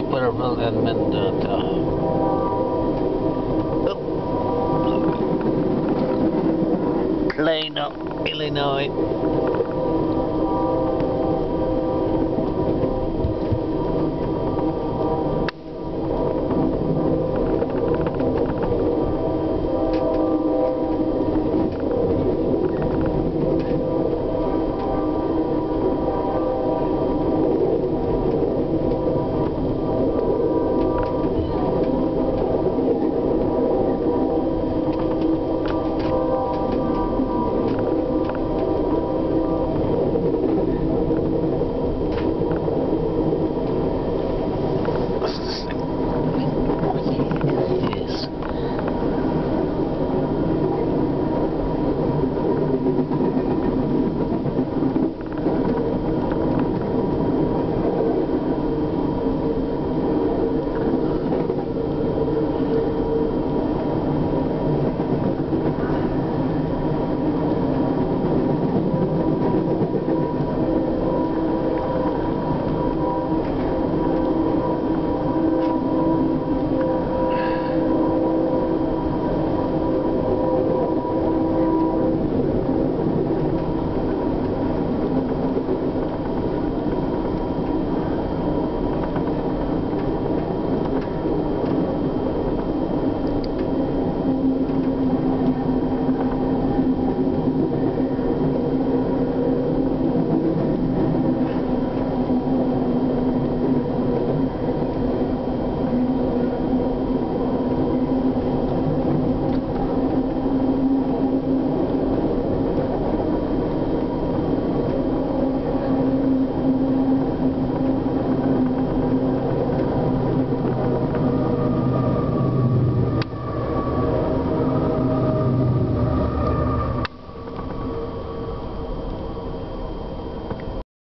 fileadmin data. Oh. Plano, Illinois.